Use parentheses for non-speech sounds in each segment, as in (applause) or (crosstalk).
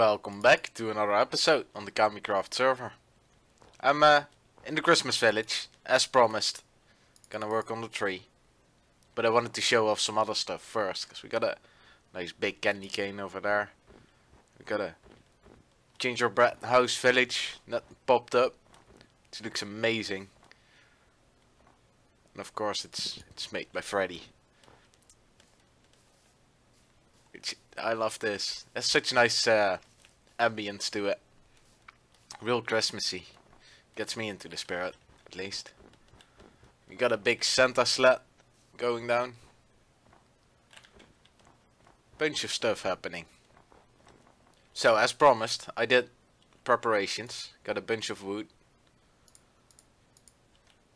Welcome back to another episode on the KamiCraft server. I'm uh, in the Christmas village, as promised. Gonna work on the tree. But I wanted to show off some other stuff first, because we got a nice big candy cane over there. We got a gingerbread house village that popped up. It looks amazing. And of course it's it's made by Freddy. It's, I love this. That's such a nice uh, ambience to it. Real Christmassy. Gets me into the spirit, at least. We got a big Santa sled going down. Bunch of stuff happening. So, as promised, I did preparations. Got a bunch of wood.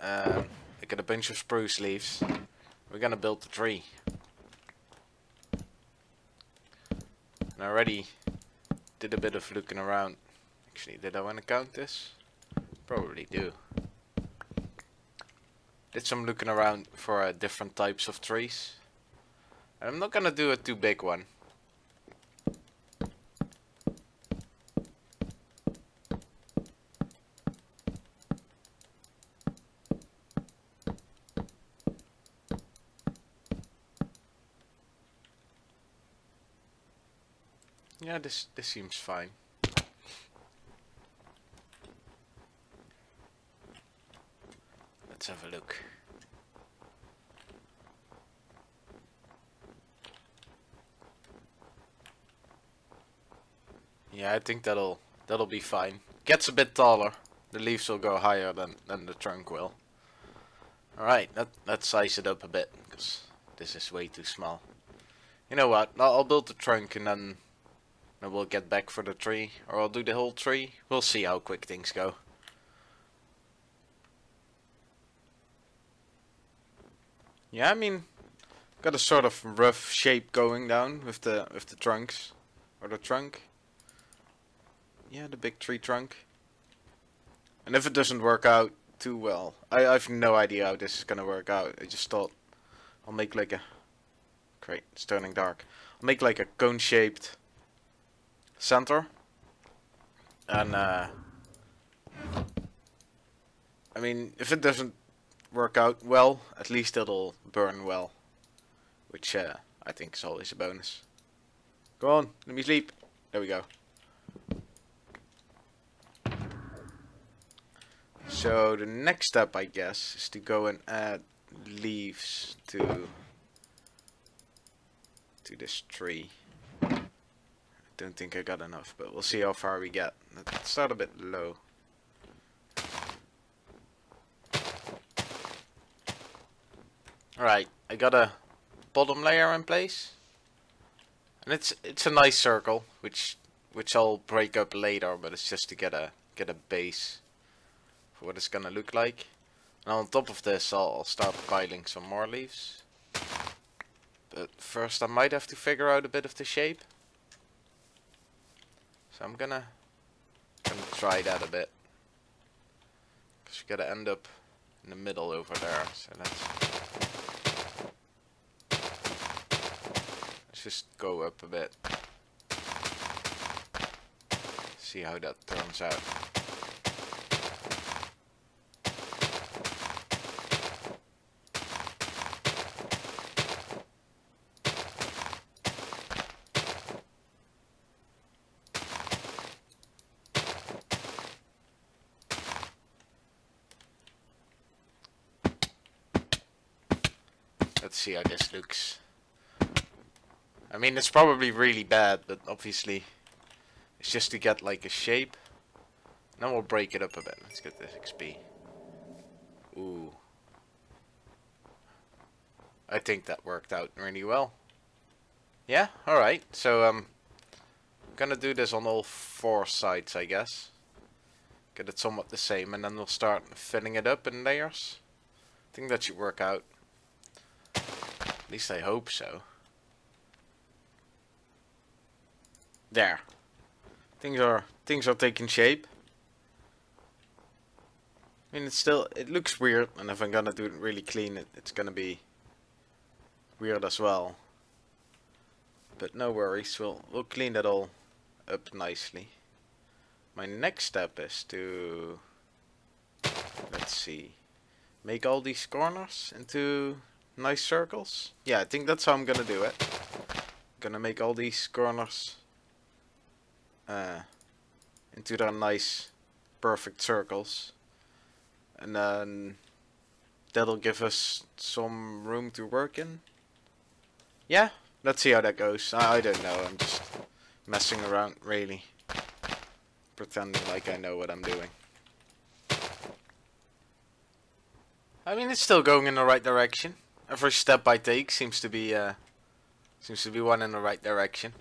Um, I got a bunch of spruce leaves. We're gonna build the tree. And already did a bit of looking around. Actually, did I want to count this? Probably do. Did some looking around for uh, different types of trees. And I'm not gonna do a too big one. Yeah, this this seems fine. Let's have a look. Yeah, I think that'll that'll be fine. Gets a bit taller. The leaves will go higher than than the trunk will. All right, let let's size it up a bit because this is way too small. You know what? I'll, I'll build the trunk and then and we'll get back for the tree. Or I'll do the whole tree. We'll see how quick things go. Yeah, I mean, got a sort of rough shape going down with the with the trunks or the trunk. Yeah, the big tree trunk. And if it doesn't work out too well, I, I have no idea how this is gonna work out. I just thought I'll make like a great, it's turning dark. I'll make like a cone shaped center. And uh, I mean, if it doesn't work out well, at least it'll burn well. Which uh, I think is always a bonus. Go on, let me sleep. There we go. So the next step, I guess, is to go and add leaves to to this tree. Don't think I got enough, but we'll see how far we get. Let's start a bit low. Alright, I got a bottom layer in place. And it's it's a nice circle, which which I'll break up later, but it's just to get a get a base for what it's gonna look like. And on top of this I'll, I'll start piling some more leaves. But first I might have to figure out a bit of the shape. So I'm gonna, gonna try that a bit. Because we gotta end up in the middle over there. So let's, let's just go up a bit. See how that turns out. See how this looks. I mean, it's probably really bad, but obviously it's just to get like a shape. Now we'll break it up a bit. Let's get this XP. Ooh. I think that worked out really well. Yeah, alright. So, um, I'm gonna do this on all four sides, I guess. Get it somewhat the same, and then we'll start filling it up in layers. I think that should work out. At least I hope so. There. Things are things are taking shape. I mean, it's still it looks weird, and if I'm gonna do it really clean, it, it's gonna be weird as well. But no worries, we'll we'll clean that all up nicely. My next step is to, let's see, make all these corners into nice circles. Yeah, I think that's how I'm gonna do it. gonna make all these corners uh, into their nice, perfect circles. And then that'll give us some room to work in. Yeah, let's see how that goes. I, I don't know, I'm just messing around, really pretending like I know what I'm doing. I mean, it's still going in the right direction. Every step I take seems to be uh, seems to be one in the right direction.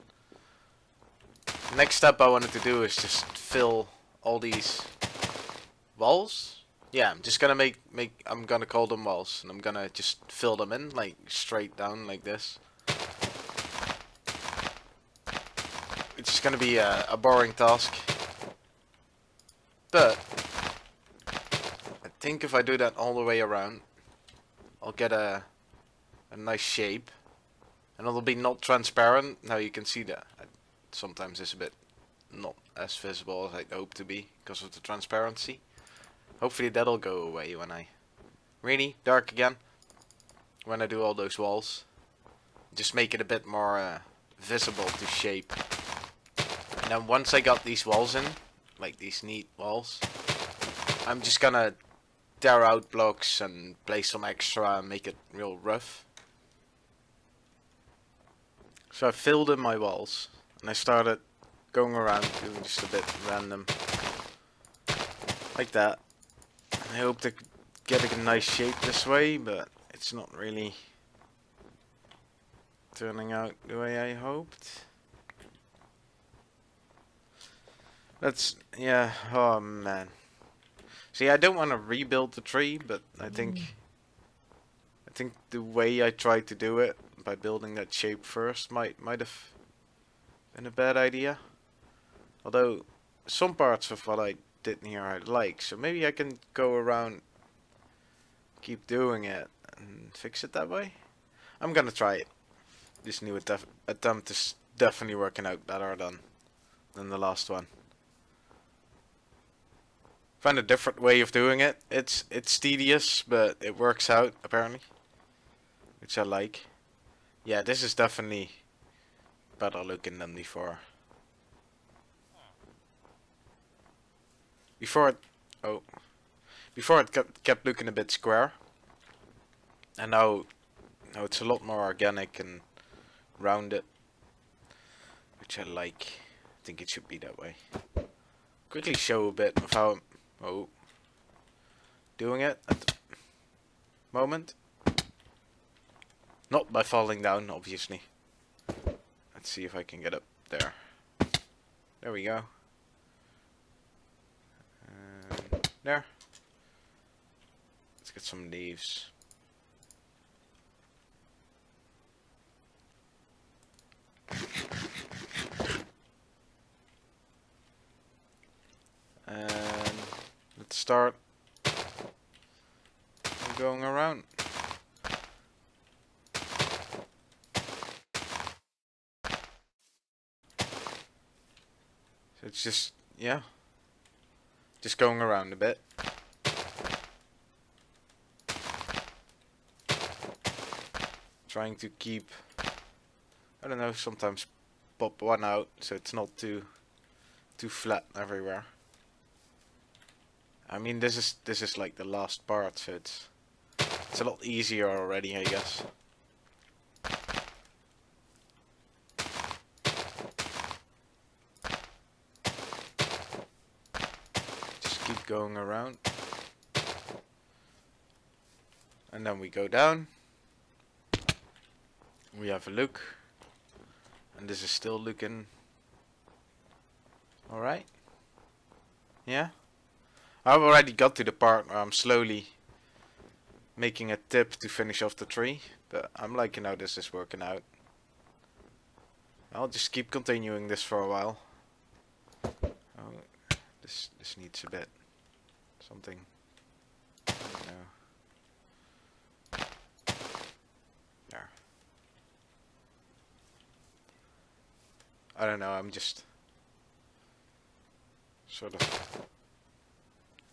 Next step I wanted to do is just fill all these walls. Yeah, I'm just gonna make make. I'm gonna call them walls, and I'm gonna just fill them in like straight down like this. It's just gonna be a, a boring task. But, I think if I do that all the way around, I'll get a, a nice shape. And it'll be not transparent. Now you can see that. Sometimes it's a bit not as visible as I'd hope to be because of the transparency. Hopefully that'll go away when I... Really? Dark again? When I do all those walls. Just make it a bit more uh, visible to shape. And then once I got these walls in, like these neat walls. I'm just gonna tear out blocks and place some extra and make it real rough. So I filled in my walls and I started going around doing just a bit random like that. I hope to get a nice shape this way but it's not really turning out the way I hoped. That's, yeah, oh man. See, I don't want to rebuild the tree, but I think, mm. I think the way I tried to do it, by building that shape first, might, might have been a bad idea. Although, some parts of what I did here I like, so maybe I can go around, keep doing it, and fix it that way. I'm gonna try it. This new attempt is definitely working out better than, than the last one find a different way of doing it. It's it's tedious, but it works out apparently, which I like. Yeah, this is definitely better looking than before. Before it, oh, before it kept kept looking a bit square, and now now it's a lot more organic and rounded, which I like. I think it should be that way. Quickly show a bit of how Oh. Doing it at the moment. Not by falling down, obviously. Let's see if I can get up there. There we go. There. Let's get some leaves. And let's start going around. So it's just, yeah, just going around a bit. Trying to keep, I don't know, sometimes pop one out so it's not too, too flat everywhere. I mean, this is this is like the last part, so it's it's a lot easier already, I guess. Just keep going around. And then we go down. We have a look. And this is still looking alright. Yeah? I've already got to the part where I'm slowly making a tip to finish off the tree, but I'm liking how this is working out. I'll just keep continuing this for a while. Oh, this this needs a bit something. I don't know. I'm just Sort of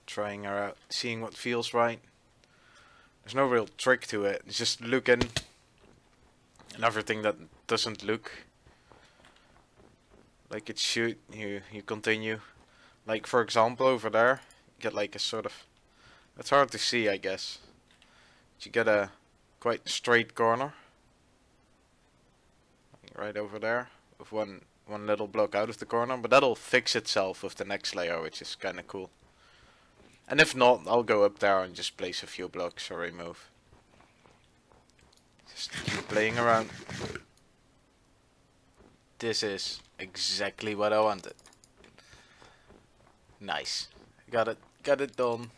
trying her out, seeing what feels right. There's no real trick to it. It's just looking and everything that doesn't look like it should. You you continue. Like for example over there, get like a sort of. It's hard to see, I guess. But You get a quite straight corner right over there with one one little block out of the corner, but that'll fix itself with the next layer, which is kind of cool. And if not, I'll go up there and just place a few blocks or remove. Just keep playing around. This is exactly what I wanted. Nice. Got it. Got it done.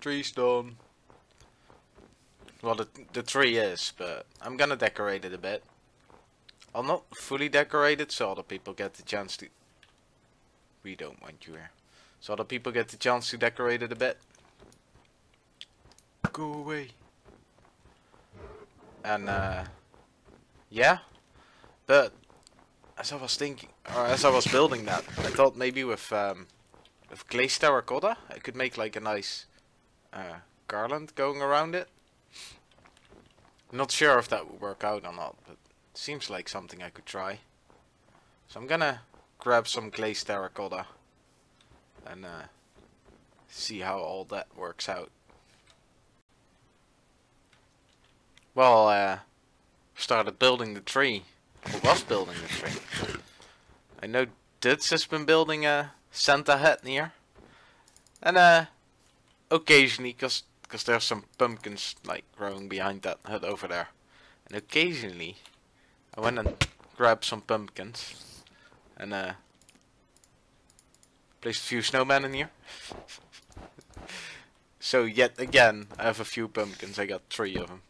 Tree's done. Well, the, the tree is, but I'm gonna decorate it a bit. I'll not fully decorate it so other people get the chance to... We don't want you here. So other people get the chance to decorate it a bit. Go away. And uh, yeah, but as I was thinking, or as I was building that, I thought maybe with um, with glazed terracotta, I could make like a nice uh, garland going around it. Not sure if that would work out or not, but Seems like something I could try. So I'm gonna grab some glazed terracotta and uh, see how all that works out. Well, uh, started building the tree. Or was building the tree. I know Duds has been building a Santa hat here. And uh, occasionally, because cause there's some pumpkins like growing behind that hut over there. And occasionally I went and grabbed some pumpkins and uh, placed a few snowmen in here. (laughs) so yet again, I have a few pumpkins. I got three of them.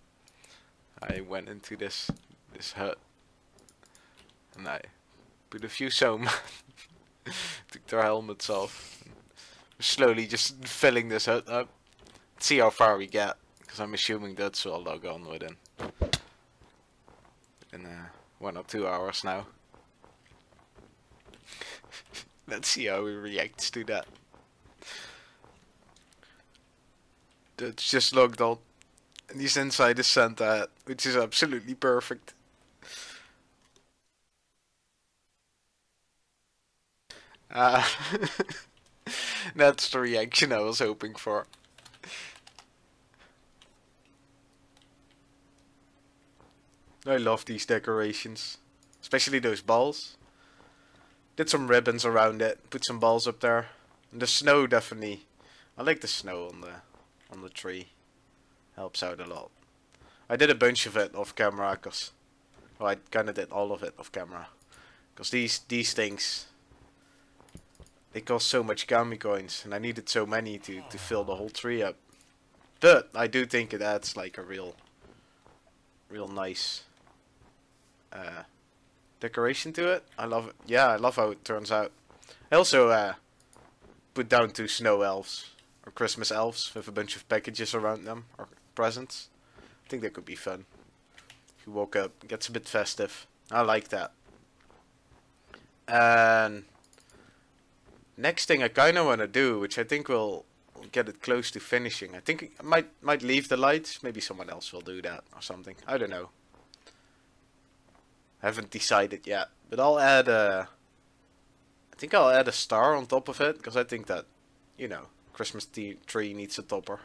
I went into this this hut and I put a few snowmen. (laughs) (laughs) Took their helmets off. Slowly just filling this up. See how far we get, because I'm assuming that's all log on within in uh, one or two hours now. (laughs) Let's see how he reacts to that. That's just logged on. And he's inside the Santa which is absolutely perfect. Uh, (laughs) that's the reaction I was hoping for. I love these decorations. Especially those balls. Did some ribbons around it. Put some balls up there. And the snow definitely. I like the snow on the on the tree. Helps out a lot. I did a bunch of it off camera because well, I kind of did all of it off camera. Because these these things they cost so much Kami coins and I needed so many to, to fill the whole tree up. But I do think it adds like a real real nice uh, decoration to it. I love it. Yeah, I love how it turns out. I also uh, put down two snow elves or Christmas elves with a bunch of packages around them or presents. I think that could be fun. You walk up, gets a bit festive. I like that. And next thing I kind of want to do, which I think will get it close to finishing. I think I might might leave the lights. Maybe someone else will do that or something. I don't know. I haven't decided yet, but I'll add a. I think I'll add a star on top of it because I think that, you know, Christmas tree needs a topper.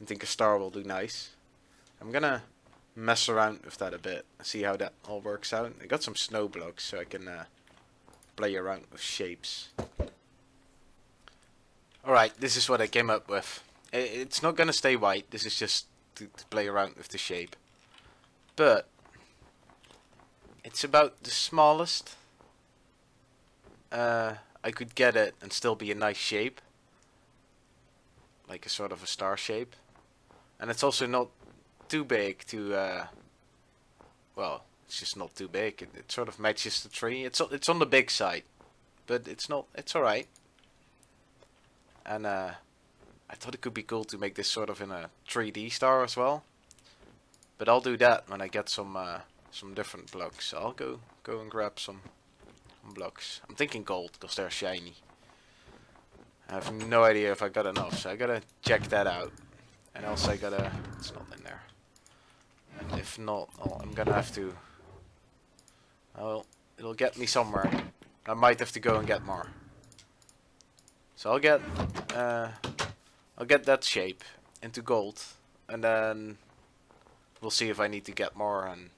I think a star will do nice. I'm gonna mess around with that a bit, see how that all works out. I got some snow blocks so I can uh, play around with shapes. Alright, this is what I came up with. It's not gonna stay white, this is just to, to play around with the shape. But, it's about the smallest uh, I could get it and still be a nice shape. Like a sort of a star shape. And it's also not too big to, uh, well, it's just not too big. It, it sort of matches the tree. It's it's on the big side, but it's not. It's all right. And uh, I thought it could be cool to make this sort of in a 3D star as well. But I'll do that when I get some uh, some different blocks. I'll go go and grab some blocks. I'm thinking gold because they're shiny. I have no idea if I got enough, so I gotta check that out. And also I gotta... It's not in there. And if not, I'll, I'm gonna have to... Well, it'll get me somewhere. I might have to go and get more. So I'll get... Uh, I'll get that shape into gold. And then... We'll see if I need to get more and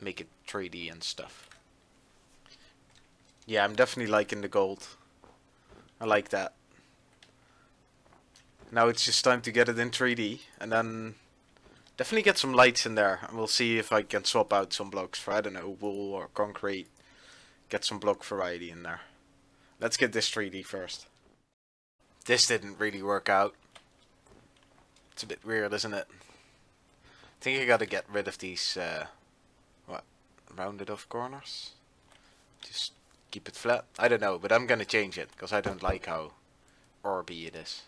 make it 3D and stuff. Yeah, I'm definitely liking the gold. I like that. Now it's just time to get it in 3D and then definitely get some lights in there and we'll see if I can swap out some blocks for, I don't know, wool or concrete. Get some block variety in there. Let's get this 3D first. This didn't really work out. It's a bit weird, isn't it? I think I gotta get rid of these, uh, what, rounded off corners? Just keep it flat? I don't know, but I'm gonna change it, because I don't like how orby it is.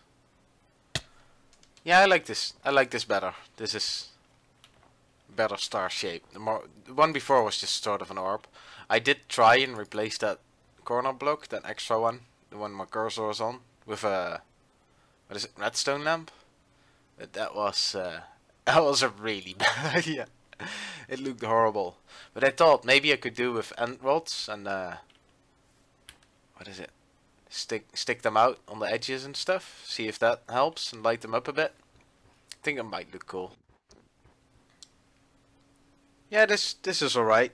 Yeah, I like this. I like this better. This is better star shape. The, more, the one before was just sort of an orb. I did try and replace that corner block, that extra one, the one my cursor was on, with a what is it, redstone lamp. That was uh, (laughs) that was a really (laughs) bad idea. it looked horrible. But I thought maybe I could do with end rods and uh, what is it? stick stick them out on the edges and stuff. See if that helps and light them up a bit. I think it might look cool. Yeah, this this is alright.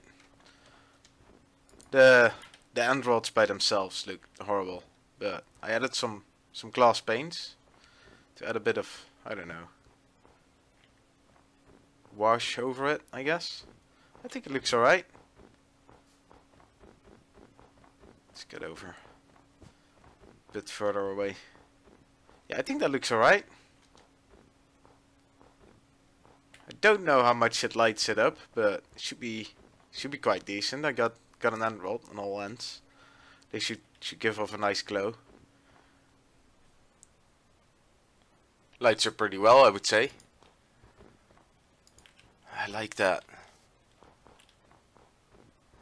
The the end rods by themselves look horrible, but I added some some glass panes to add a bit of I don't know wash over it. I guess. I think it looks alright. Let's get over a bit further away. Yeah, I think that looks alright. I don't know how much it lights it up, but it should be should be quite decent. I got got an end rod on all ends. They should should give off a nice glow. Lights are pretty well, I would say. I like that.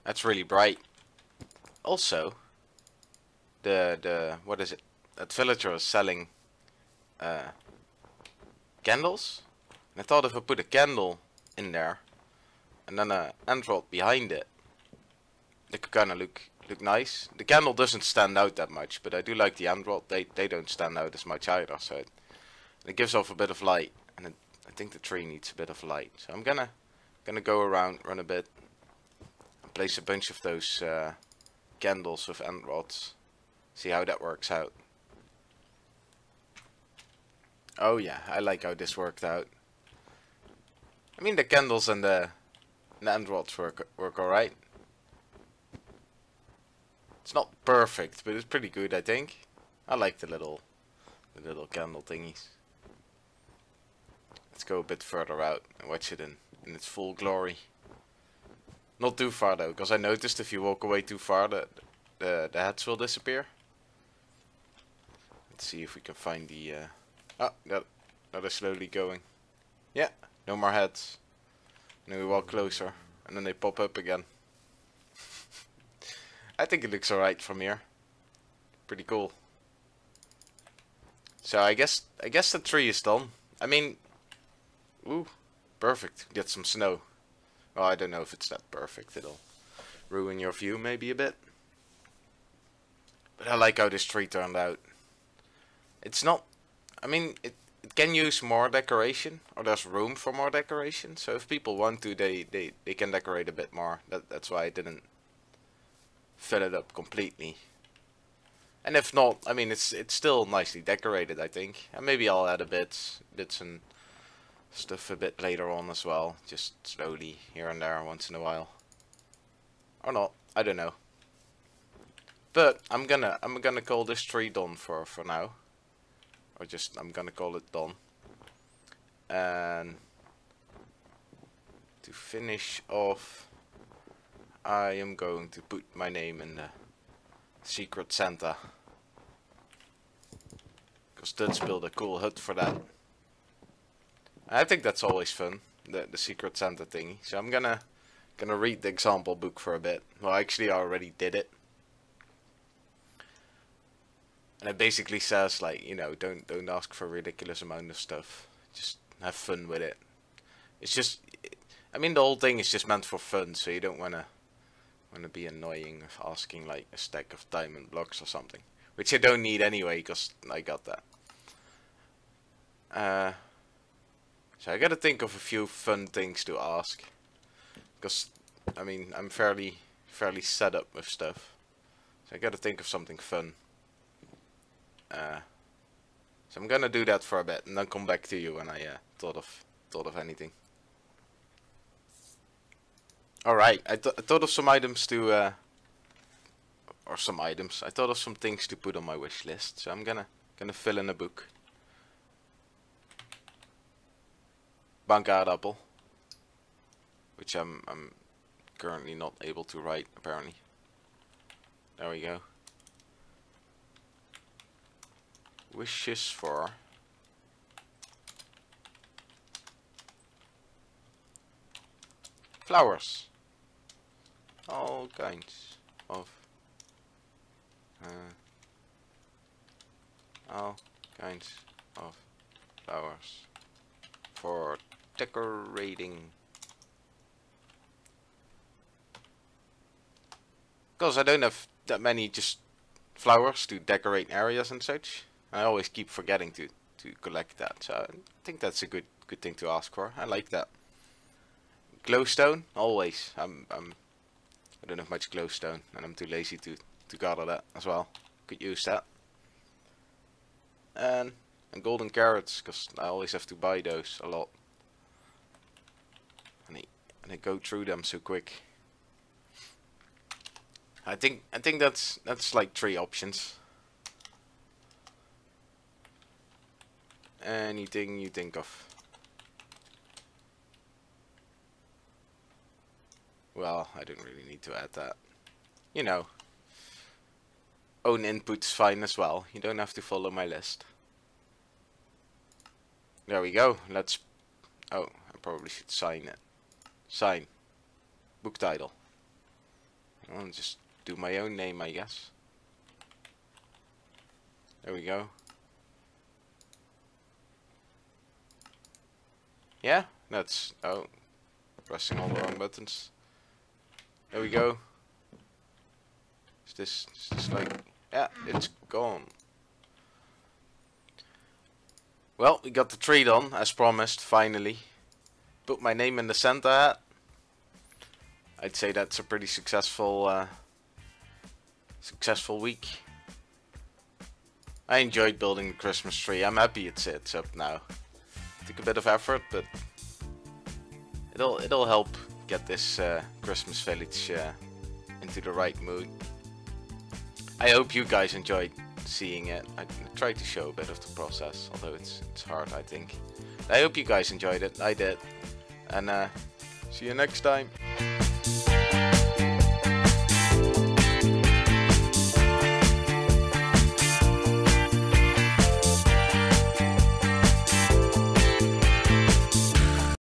That's really bright. Also, the the what is it? That villager was selling uh, candles. And I thought if I put a candle in there and then a end rod behind it, it could kind of look look nice. The candle doesn't stand out that much, but I do like the end rod. They they don't stand out as much either, so it, it gives off a bit of light. And it, I think the tree needs a bit of light, so I'm gonna gonna go around, run a bit, and place a bunch of those uh, candles with end rods. See how that works out. Oh yeah, I like how this worked out. I mean the candles and the, the end rods work work alright. It's not perfect, but it's pretty good I think. I like the little the little candle thingies. Let's go a bit further out and watch it in, in its full glory. Not too far though, because I noticed if you walk away too far the, the, the heads will disappear. Let's see if we can find the... Uh... Oh, that, that is slowly going. Yeah, no more heads. And then we walk closer, and then they pop up again. (laughs) I think it looks alright from here. Pretty cool. So I guess I guess the tree is done. I mean, ooh, perfect. Get some snow. Well, I don't know if it's that perfect. It'll ruin your view maybe a bit. But I like how this tree turned out. It's not... I mean, it, it can use more decoration, or there's room for more decoration. So if people want to, they, they, they can decorate a bit more. That, that's why I didn't fill it up completely. And if not, I mean, it's it's still nicely decorated, I think. And maybe I'll add a bit, bits and stuff a bit later on as well. Just slowly, here and there, once in a while. Or not, I don't know. But I'm gonna I'm gonna call this tree done for for now or just I'm gonna call it done and to finish off I am going to put my name in the secret Santa because Duds built a cool hut for that I think that's always fun the, the secret Santa thingy so I'm gonna gonna read the example book for a bit well actually I already did it and it basically says like you know don't don't ask for a ridiculous amount of stuff. Just have fun with it. It's just, I mean the whole thing is just meant for fun, so you don't wanna wanna be annoying of asking like a stack of diamond blocks or something, which I don't need anyway because I got that. Uh, so I gotta think of a few fun things to ask, because I mean I'm fairly fairly set up with stuff, so I gotta think of something fun. Uh, so I'm gonna do that for a bit and then come back to you when I uh, thought of thought of anything. Alright, I, th I thought of some items to uh, or some items. I thought of some things to put on my wish list, so I'm gonna gonna fill in a book. Bankaardappel, which I'm I'm currently not able to write apparently. There we go. wishes for flowers all kinds of uh, all kinds of flowers for decorating because I don't have that many just flowers to decorate areas and such I always keep forgetting to to collect that. So I think that's a good good thing to ask for. I like that. Glowstone, always. I'm I'm I don't have much glowstone, and I'm too lazy to to gather that as well. Could use that. And and golden carrots, because I always have to buy those a lot. And I go through them so quick. I think I think that's that's like three options. anything you think of. Well, I don't really need to add that. You know, own input's fine as well. You don't have to follow my list. There we go. Let's... Oh, I probably should sign it. Sign. Book title. I'll just do my own name, I guess. There we go. Yeah, that's oh, pressing all the wrong buttons. There we go. Is this, is this like yeah, it's gone. Well, we got the tree done as promised. Finally, put my name in the center. I'd say that's a pretty successful, uh, successful week. I enjoyed building the Christmas tree. I'm happy it's it's up now took a bit of effort, but it'll it'll help get this uh, Christmas village uh, into the right mood. I hope you guys enjoyed seeing it. I tried to show a bit of the process, although it's it's hard, I think. I hope you guys enjoyed it. I did, and uh, see you next time.